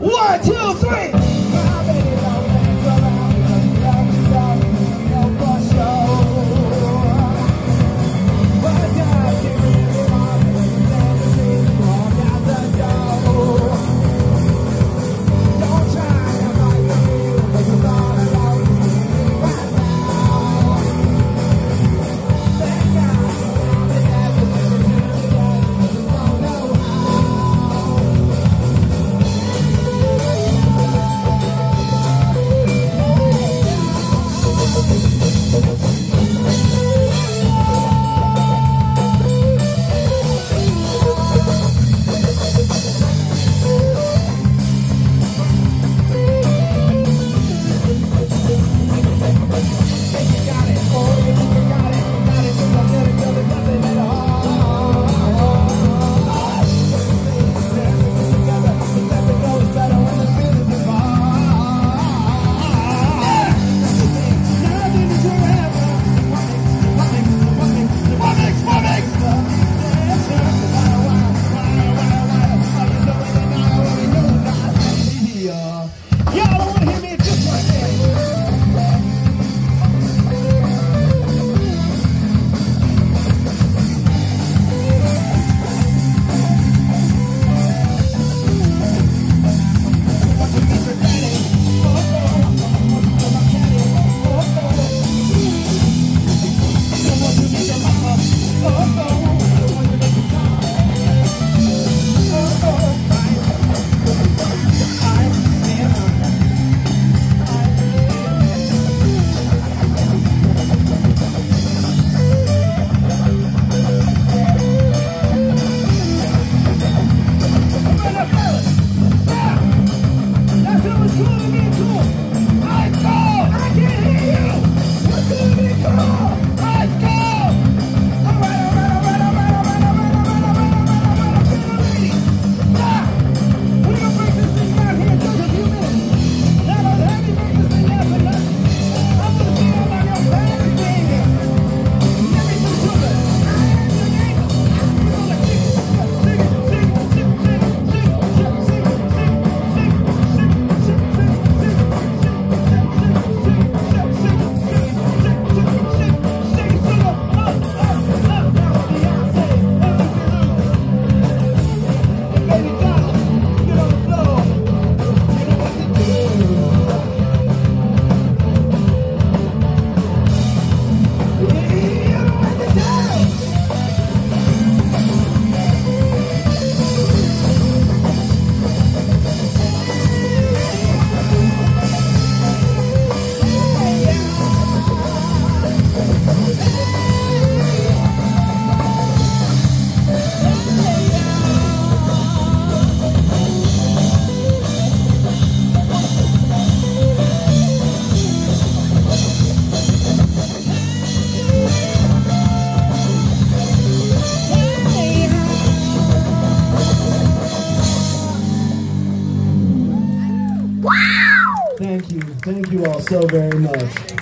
One, two, three. You. Thank you all so very much.